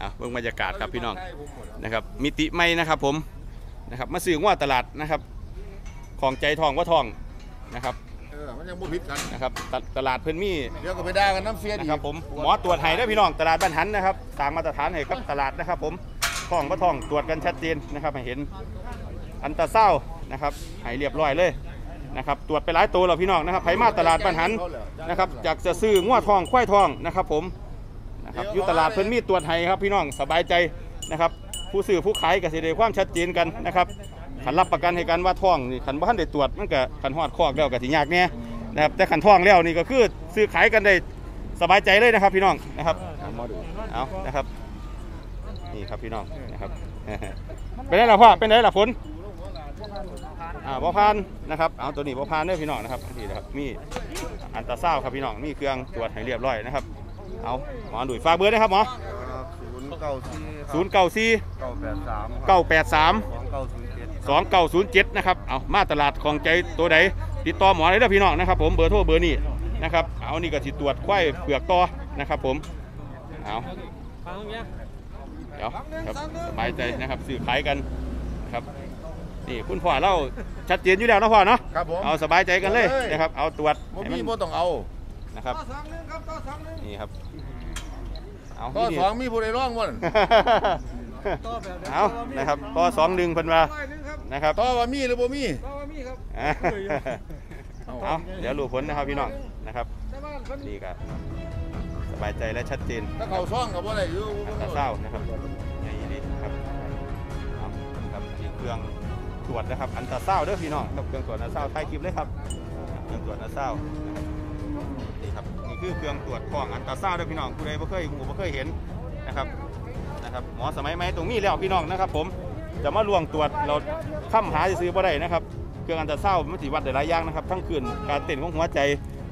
อะเบิ่งบรรยากาศครับพี่น้องนะครับมิติใหม่นะครับผมนะครับมาซื้อว่าตลาดนะครับ ของใจทองว่าทองนะครับเออมันยังบ่ผิดกันนะครับตตลาดเพิ่นมีเดี๋ยวก็ไปด่ากันน้ำเสียดีนะครับผมหมอตรวจให้ได้อพี่น้องตลาดบ้านหันนะครับตามมาตรฐานให้กับตลาดนะครับ ผมทองว่าทองตรวจกันชัดเจนนะครับให้เห็นอันตราเศร้าด์นะครับให้เรียบร้อยเลยนะครับตรวจไปหลายตัวแล้วพี่น้องนะครับไผมาตลาดบ้านหันนะครับอยากจะซื้อง้วทองควายทองนะครับผม นะครับอยู่ตลาดเพิ่นมีตรวจให้ครับพี่น้องสบายใจนะครับผู้ซื้อผู้ขายก็สิได้ความชัดเจนกันนะครับขันรับประกันให้กันว่าท้องนี่ขันบ่ทันได้ตรวจมันก็ขันฮอดคอกแล้วก็สิยากแน่นะครับแต่ขันท้องแล้วนี่ก็คือซื้อขายกันได้สบายใจเลยนะครับ พี่น้องนะครับเอานะครับนี่ครับพี่น้องนะครับเป็นไงล่ะพ่อเป็นไงล่ะผลอ่าบ่พานนะครับเอาตัวนี้บ่พานเด้อพี่น้องนะครับนี่นะครับมีอันตราซาวด์ครับพี่น้องมีเครื่องตรวจให้เรียบร้อยนะครับ เอาหมอดุยฝากเบอร์นะครับหมอศูนย์เก้าสี่ศูนย์เก้าสี่เก้าแปดสามเก้าแปดสามสองเก้าศูนย์เจ็ดสองเก้าศูนย์เจ็ดนะครับเอามาตลาดของใจตัวใดติดต่อหมอเลยเด้อพี่น้องนะครับ ผมเบอร์โทรเบอร์นี้นะครับเอานี่ก็สิตรวจควายเปลือกต่อนะครับ ผมเอาเดี๋ยวครับสบายใจนะครับซื้อขายกันนะครับนี่คุณพ่อเราชัดเจนอยู่แล้วเนาะพ่อเนาะครับผมเอาสบายใจกันเลยนะครับเอาตรวจบ่ให้มีมันบ่ต้องเอา นะครับนี่ครับเอาต่อที่สนี่องมีผู้ใดร้องบ่นั่นเอานะครับต่อสองหนึ่งเพิ่นว่านะครับต่อว่ามีหรือบ่มีเอาเดี๋ยวรู้ผลนะครับพี่น้องนะครับนี่ก็สบายใจและชัดเจนถ้าเขาซ่องก็บ่ได้อยู่อันตราเศร้านะครับอย่างนี้ครับเอาครับนี่เครื่องตรวจนะครับอันตราเศร้าเด้อพี่น้องครับเครื่องตรวจอันตราเศร้าถ่ายคลิปเลยครับเครื่องตรวจอันตราเศร้านะครับนี่ ครับนี่คือเครื่องตรวจของอันตราเศร้าเด้อพี่น้องผู้ใดบ่เคยหูบ่เคยเห็นนะครับนะครับหมอสมัยใหม่ตรงนี้แล้วพี่น้องนะครับ ผมจะมาล่วงตรวจเราค้ำหาซื้อบ่ได้นะครับเครื่องอันตราเศร้ามันสิวัดได้หลายอย่างนะครับ ทั้งคืนการเต้นของหัวใจ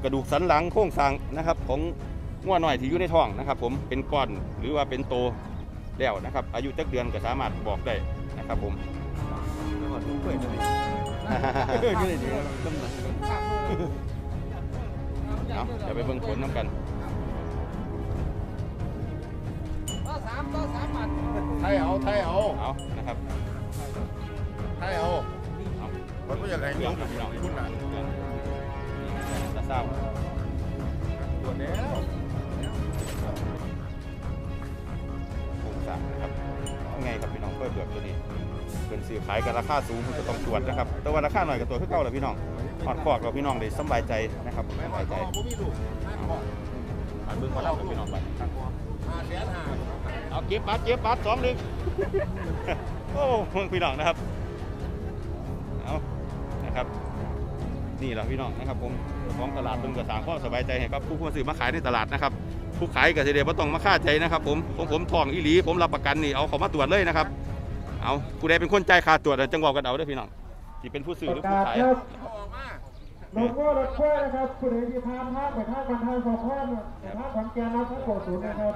กระดูกสันหลังโครงสร้างนะครับ ของงัวหน่อยที่อยู่ในท้องนะครับ ผมเป็นก้อนหรือว่าเป็นโตแล้วนะครับ อายุจักเดือนก็สามารถบอกได้นะครับ ผมเอาเดี๋ยวไปเบิ่งผลน้ำกันไทยเอาไทยเอาเอานะครับไทยเอาเอามันบ่อยากให้เคมีรื่องครับพี่น้องคุณน่ะอันตราเศร้าตรวจแล้วโครงสร้างนะครับไงครับพี่น้องเพื่อเบือกตัวนี้เป็นสื่อขายกันราคาสูงคุณจะต้องตรวจนะครับ แต่ว่าราคาหน่อยกับตัวคือเก่าแหละพี่น้อง หอดคอกเราพี่น้องได้สบายใจนะครับแม่สบายใจต่อบ่มีลูกพ่ออันเบิ่งมาเล่ากับพี่น้องไปห้าแสนห้าเอาเก็บบัตรเก็บบัตรสองหนึ่งโอ้เพิ่งพี่น้องนะครับเอานะครับ นี่แหละพี่น้องนะครับผมของตลาดเพิ่งกระสางความสบายใจให้กับผู้มาซื้อมาขายในตลาดนะครับผู้ขายก็สิเดียวต้องมาค่าใจนะครับผมผมผมทองอีหลีผมรับประกันนี่เอาเขามาตรวจเลยนะครับ เอาผู้ใดเป็นคนใจ่ายค่าตรวจจังหวะกันเอาด้อพี่น้องที่เป็นผู้ซื้อหรือผู้ขาย หลวงพ่อรถขั้วนะครับคุณเอกที่พานท่าไปท่ากันทางสองข้อเนี่ยท่าขอนแก่นนะท่าโกศูนย์นะครับ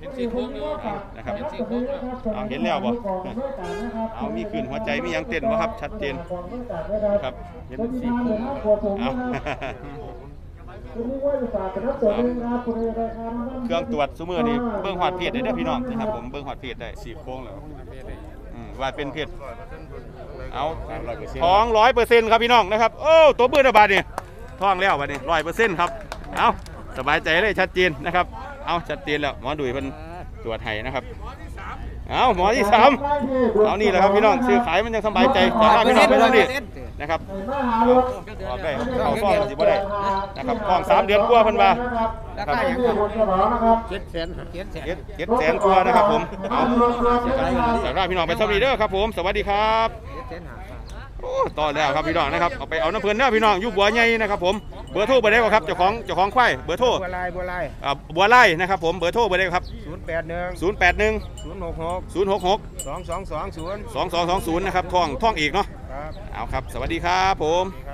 เห็นสีโค้งอยู่นะครับเห็นสีโค้งอยู่เอาเห็นแล้วบ่เอามีขึ้นหัวใจมีหยังเต้นบ่ครับ ชัดเจนครับเห็นสีโค้งเอาเครื่องตรวจสมือนี่เบิ้งหอดเพจได้เด้อพี่น้องนะครับผมเบิ้งหอดเพจได้สี่โค้งแล้วอืมว่าเป็นเพจ เอาท้องร้อยเปอร์เซ็นต์ครับพี่น้องนะครับโอ้ตัวเบื่อบาดนี่ท้องแล้วบาดนี่ร้อยเปอร์เซ็นต์ครับเอาสบายใจเลยชัดเจนนะครับเอาชัดเจนแล้วหมอดุยเพิ่นตรวจให้นะครับเอาหมอที่สามเอานี่แหละครับพี่น้องซื้อขายมันยังสบายใจจากนั้นพี่น้องไปทางนี้นะครับออกได้เข้าฟ้องสิบ่ได้นะครับฟ้องสามเดือนกว่าเพิ่นว่าราคาอย่างครับเจ็ดแสนเจ็ดแสนเจ็ดเจ็ดแสนกว่านะครับผมเอาสำหรับพี่น้องไปสวัสดีเด้อครับผม สวัสดีครับเจ็ดแสนหา โอ้ต่อแล้วครับพี่น้องนะครับเอาไปเอาน้ำเพลินเด้อพี่น้องอยู่บัวใหญ่นะครับผมเบอร์โทรเบอร์ใดบ่ครับเจ้าของเจ้าของควายเบอร์โทรบัวลายบัวลายอ่าบัวไล่นะครับผมเบอร์โทรเบอร์ใดครับศูนย์แปดหนึ่ง081 ศูนย์หกหก066 สองสองสองศูนย์2220นะครับท่องท่องอีกเนาะครับ เอาครับ สวัสดีครับผม ครับ